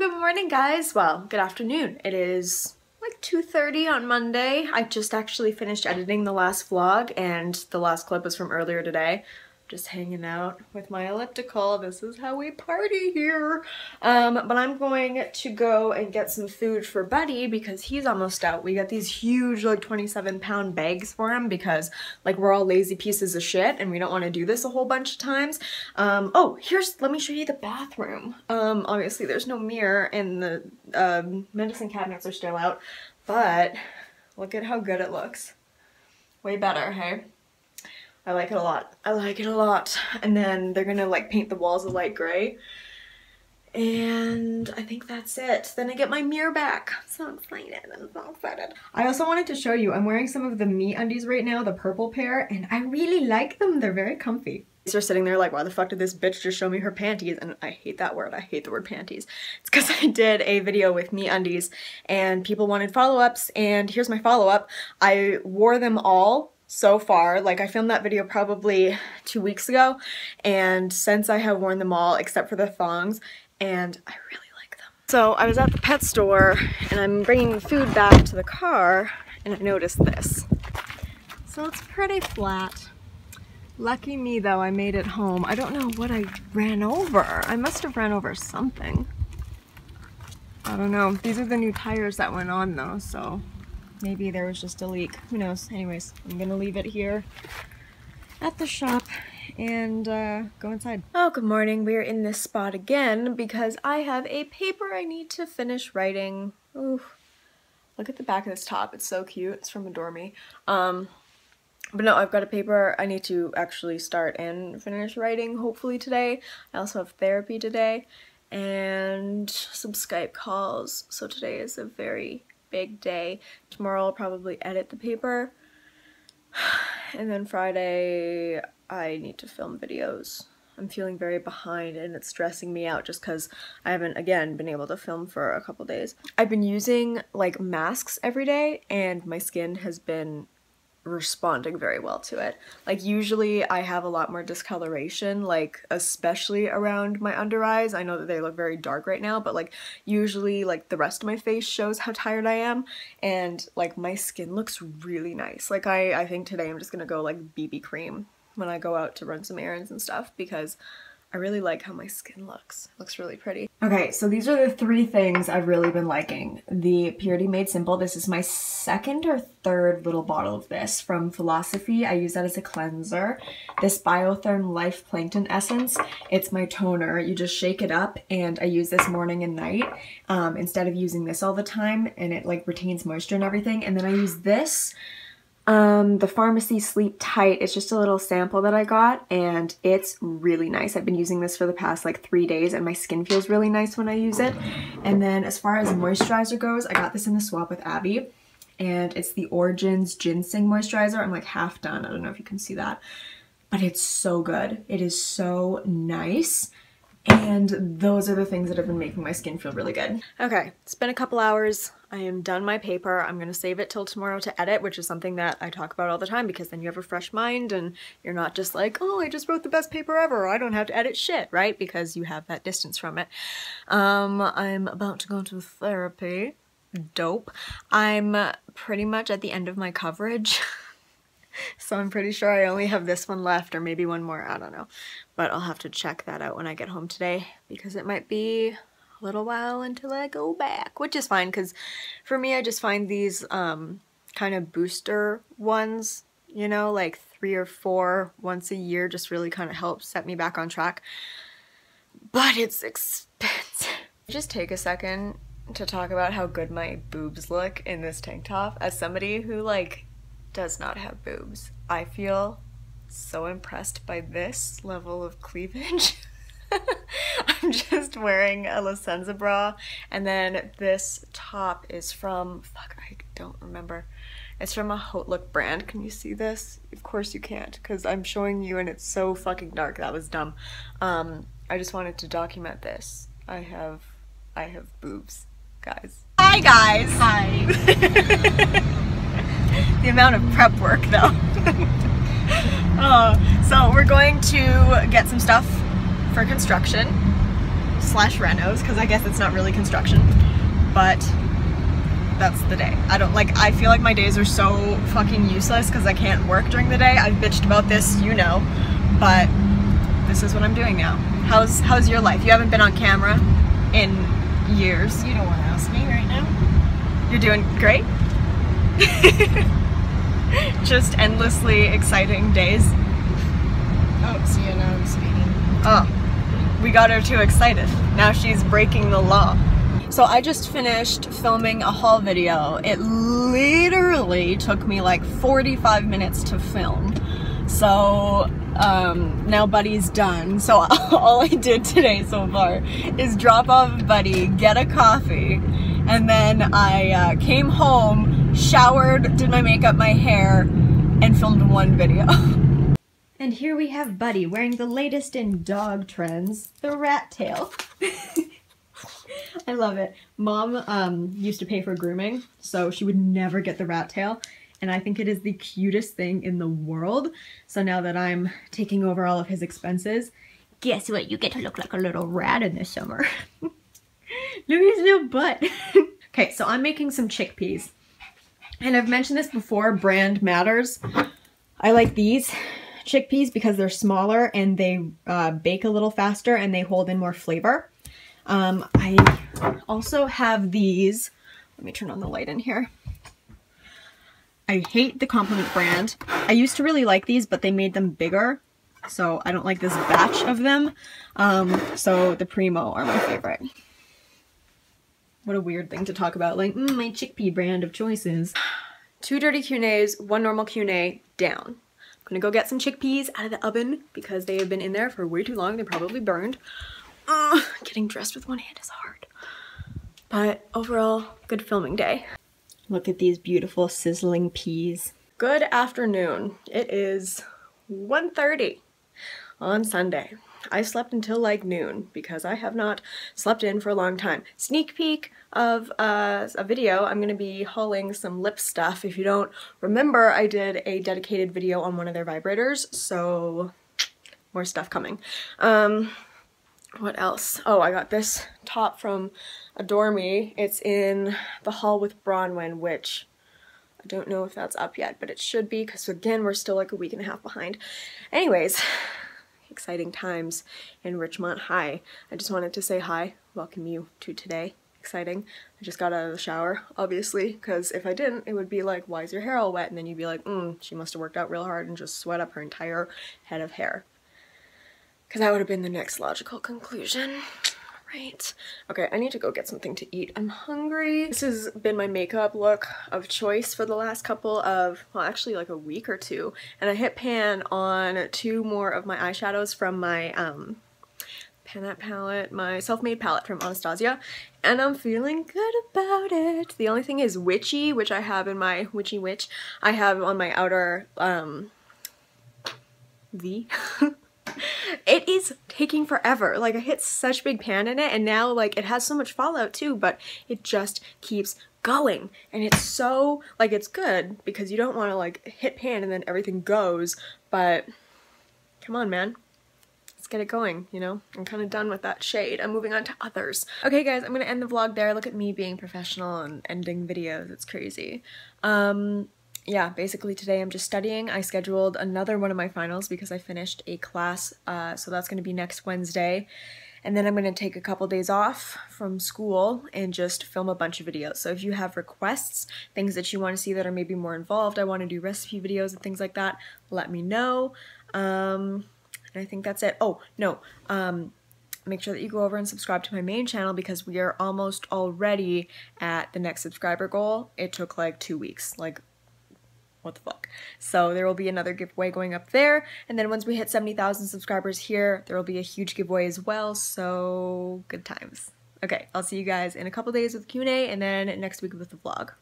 good morning guys. Well, good afternoon. It is like 2.30 on Monday. I just actually finished editing the last vlog and the last clip was from earlier today just hanging out with my elliptical. This is how we party here. Um, but I'm going to go and get some food for Buddy because he's almost out. We got these huge like 27 pound bags for him because like we're all lazy pieces of shit and we don't want to do this a whole bunch of times. Um, oh, here's, let me show you the bathroom. Um, obviously there's no mirror and the um, medicine cabinets are still out, but look at how good it looks. Way better, hey? I like it a lot. I like it a lot. And then they're gonna like paint the walls a light gray. And I think that's it. Then I get my mirror back. I'm so excited. I'm so excited. I also wanted to show you, I'm wearing some of the MeUndies right now, the purple pair, and I really like them. They're very comfy. They're sitting there like, why the fuck did this bitch just show me her panties? And I hate that word. I hate the word panties. It's because I did a video with MeUndies and people wanted follow-ups and here's my follow-up. I wore them all so far. Like I filmed that video probably two weeks ago and since I have worn them all except for the thongs and I really like them. So I was at the pet store and I'm bringing the food back to the car and I noticed this. So it's pretty flat. Lucky me though, I made it home. I don't know what I ran over. I must have ran over something. I don't know. These are the new tires that went on though, so maybe there was just a leak. Who knows? Anyways, I'm gonna leave it here at the shop and uh, go inside. Oh, good morning. We're in this spot again because I have a paper I need to finish writing. Ooh, look at the back of this top. It's so cute. It's from Adore Me. Um, but no, I've got a paper I need to actually start and finish writing hopefully today. I also have therapy today and some Skype calls. So today is a very big day. Tomorrow I'll probably edit the paper. And then Friday I need to film videos. I'm feeling very behind and it's stressing me out just because I haven't, again, been able to film for a couple days. I've been using like masks every day and my skin has been responding very well to it. Like usually I have a lot more discoloration, like especially around my under eyes. I know that they look very dark right now, but like usually like the rest of my face shows how tired I am and like my skin looks really nice. Like I, I think today I'm just gonna go like BB cream when I go out to run some errands and stuff because I really like how my skin looks. It looks really pretty. Okay, so these are the three things I've really been liking. The Purity Made Simple. This is my second or third little bottle of this from Philosophy. I use that as a cleanser. This Biotherm Life Plankton Essence. It's my toner. You just shake it up and I use this morning and night um, instead of using this all the time and it like retains moisture and everything. And then I use this um, the Farmacy Sleep Tight, it's just a little sample that I got and it's really nice. I've been using this for the past like three days and my skin feels really nice when I use it. And then as far as moisturizer goes, I got this in the swap with Abby and it's the Origins GinZing Moisturizer. I'm like half done. I don't know if you can see that, but it's so good. It is so nice. And those are the things that have been making my skin feel really good. Okay, it's been a couple hours. I am done my paper. I'm going to save it till tomorrow to edit, which is something that I talk about all the time because then you have a fresh mind and you're not just like, oh, I just wrote the best paper ever. I don't have to edit shit, right? Because you have that distance from it. Um, I'm about to go to therapy. Dope. I'm pretty much at the end of my coverage. so I'm pretty sure I only have this one left or maybe one more, I don't know. But I'll have to check that out when I get home today because it might be a little while until I go back, which is fine because for me I just find these um, kind of booster ones, you know, like three or four once a year just really kind of helps set me back on track. But it's expensive. Just take a second to talk about how good my boobs look in this tank top as somebody who like does not have boobs. I feel so impressed by this level of cleavage. I'm just wearing a La Senza bra and then this top is from, fuck, I don't remember. It's from a Haute brand. Can you see this? Of course you can't because I'm showing you and it's so fucking dark. That was dumb. Um, I just wanted to document this. I have, I have boobs, guys. Hi guys! Hi! the amount of prep work though. uh, so we're going to get some stuff for construction slash renos because I guess it's not really construction, but that's the day. I don't like, I feel like my days are so fucking useless because I can't work during the day. I've bitched about this, you know, but this is what I'm doing now. How's, how's your life? You haven't been on camera in years. You don't want to ask me right now. You're doing great. Just endlessly exciting days. Oh, see, so now I'm speaking. Oh, we got her too excited. Now she's breaking the law. So I just finished filming a haul video. It literally took me like 45 minutes to film. So um, now Buddy's done. So all I did today so far is drop off Buddy, get a coffee, and then I uh, came home, showered, did my makeup, my hair, and filmed one video. and here we have Buddy wearing the latest in dog trends, the rat tail. I love it. Mom um, used to pay for grooming, so she would never get the rat tail. And I think it is the cutest thing in the world. So now that I'm taking over all of his expenses, guess what? You get to look like a little rat in the summer. look at his little butt. okay, so I'm making some chickpeas. And I've mentioned this before, brand matters. I like these chickpeas because they're smaller and they uh, bake a little faster and they hold in more flavor. Um, I also have these. Let me turn on the light in here. I hate the Compliment brand. I used to really like these, but they made them bigger. So I don't like this batch of them. Um, so the Primo are my favorite. What a weird thing to talk about, like, mm, my chickpea brand of choices. Two dirty Q&As, one normal Q&A, down. I'm gonna go get some chickpeas out of the oven because they have been in there for way too long. They probably burned. Uh, getting dressed with one hand is hard. But overall, good filming day. Look at these beautiful sizzling peas. Good afternoon. It is 1.30 on Sunday. I slept until like noon because I have not slept in for a long time. Sneak peek of uh, a video, I'm going to be hauling some lip stuff. If you don't remember, I did a dedicated video on one of their vibrators, so more stuff coming. Um, what else? Oh, I got this top from Adore Me. It's in the Haul with Bronwyn, which I don't know if that's up yet, but it should be because again, we're still like a week and a half behind. Anyways, exciting times in Richmond High. I just wanted to say hi, welcome you to today. Exciting. I just got out of the shower, obviously, because if I didn't, it would be like, why is your hair all wet? And then you'd be like, mm, she must have worked out real hard and just sweat up her entire head of hair. Because that would have been the next logical conclusion. Right. Okay, I need to go get something to eat. I'm hungry. This has been my makeup look of choice for the last couple of, well, actually like a week or two. And I hit pan on two more of my eyeshadows from my um, Pan palette, my self-made palette from Anastasia, and I'm feeling good about it. The only thing is Witchy, which I have in my Witchy Witch, I have on my outer um, V. it is taking forever. Like I hit such big pan in it and now like it has so much fallout too, but it just keeps going. And it's so like it's good because you don't want to like hit pan and then everything goes, but come on, man. Let's get it going, you know? I'm kind of done with that shade. I'm moving on to others. Okay guys, I'm gonna end the vlog there. Look at me being professional and ending videos. It's crazy. Um, yeah, basically today I'm just studying. I scheduled another one of my finals because I finished a class, uh, so that's going to be next Wednesday. And then I'm going to take a couple days off from school and just film a bunch of videos. So if you have requests, things that you want to see that are maybe more involved, I want to do recipe videos and things like that, let me know. Um, and I think that's it. Oh, no. Um, make sure that you go over and subscribe to my main channel because we are almost already at the next subscriber goal. It took like two weeks, like what the fuck. So there will be another giveaway going up there. And then once we hit 70,000 subscribers here, there will be a huge giveaway as well. So good times. Okay, I'll see you guys in a couple days with Q&A and then next week with the vlog.